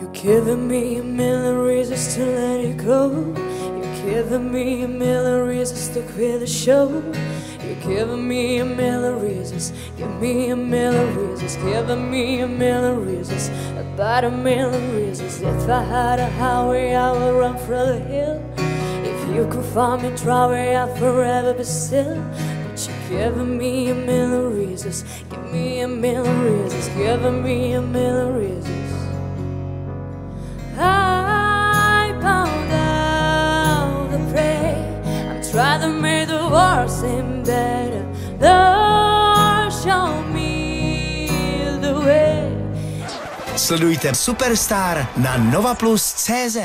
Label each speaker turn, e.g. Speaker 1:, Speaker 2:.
Speaker 1: You're giving me a million reasons to let it go. You're giving me a million reasons to quit the show. You're giving me a million reasons, give me a million reasons, giving me a million reasons, about a million reasons. If I had a highway, I would run for the hill. If you could find me driving, I'd forever be still. But you're giving me a million reasons, give me a million reasons, giving me a million Trying to make the world seem better. Lord, show me the way.
Speaker 2: Sledujte Superstar na Nova Plus CZ.